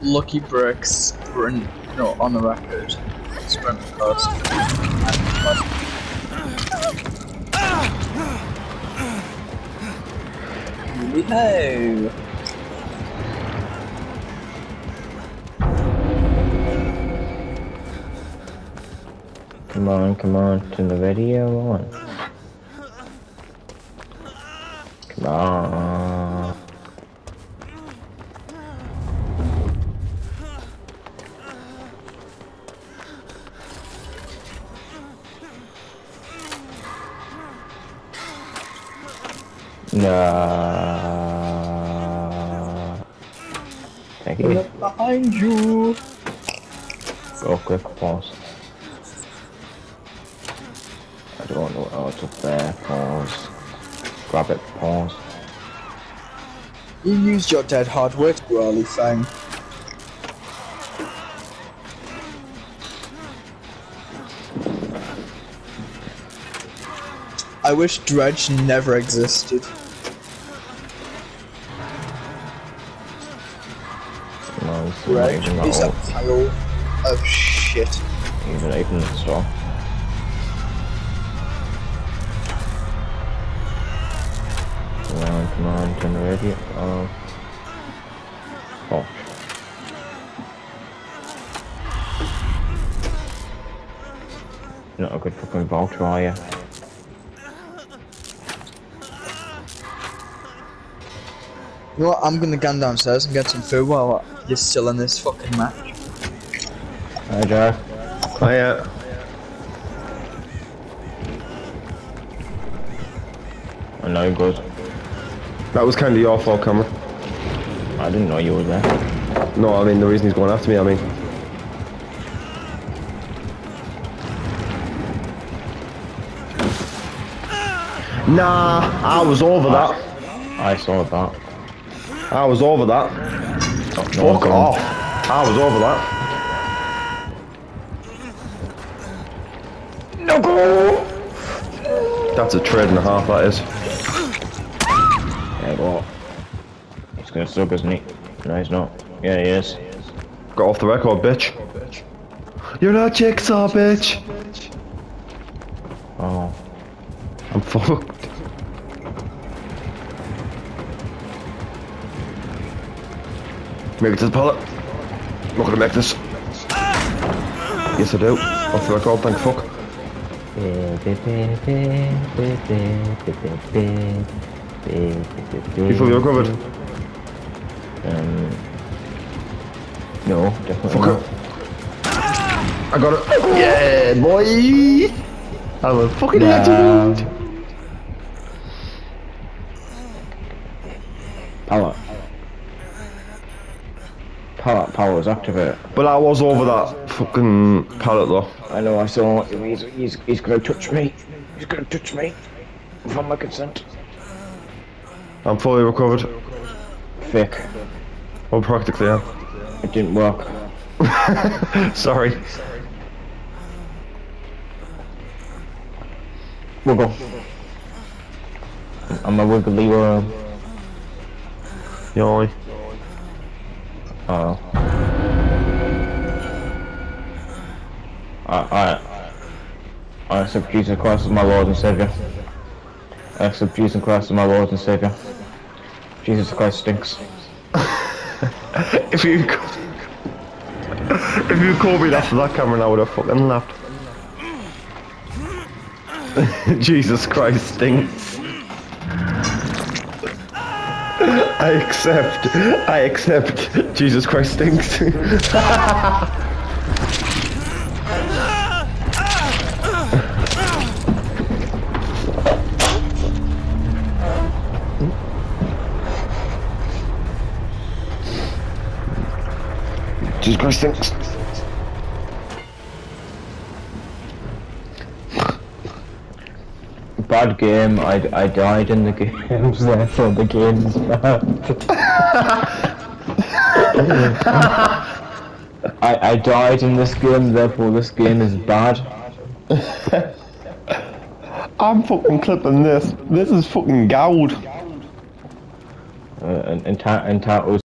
Lucky Bricks sprint, no, on the record. Sprint cost. Hey. Come on, come on, turn the video on. Come on. No. Thank you. Behind you. Go quick pause. I don't know how to bear pause. Grab it, pause. You used your dead hardware to early thing. I wish Dredge never existed. On, it's Dredge even is a pile of shit. even open the store. Come on, come on, turn radio off. Oh. Not a good fucking vulture, are you? You know what? I'm gonna go downstairs and get some food while you're still in this fucking match. Hi, Jack. Oh yeah. I know you're good. That was kind of your fault, Cameron. I didn't know you were there. No, I mean the reason he's going after me. I mean, nah, I was over that. I saw that. I was over that. No, Fuck off. I was over that. No go! That's a trade and a half. That is. Yeah, well. He's gonna suck, isn't he? No, he's not. Yeah, he is. Got off the record, bitch. You're not jigsaw, bitch. Oh. I'm fucked. Make it to the pallet. I'm not gonna make this. Yes, I do. Off the record, thank fuck. You fully recovered? Um. No, definitely Fuck not. it. I got it. Yeah, boy. I'm a fucking legend. Power. Power, power was activated. But I was over that fucking pallet though. I know, I saw. He's, he's, he's gonna touch me. He's gonna touch me. Without my consent. I'm fully recovered. Fake. Well, practically, yeah. It didn't work. Sorry. Wiggle. I'm a wiggly worm. Yoi. Oh. I, I, I accept Jesus Christ as my Lord and Savior. I accept Jesus Christ as my Lord and Savior. Jesus Christ stinks. If you if you called me after that, Cameron, I would have fucking laughed. Jesus Christ stinks. I accept. I accept. Jesus Christ stinks. Jesus Christ stinks. Bad game, I, I died in the games, therefore the game's bad. I, I died in this game, therefore this game is bad. I'm fucking clipping this. This is fucking gold. Uh, and, and, Ta- and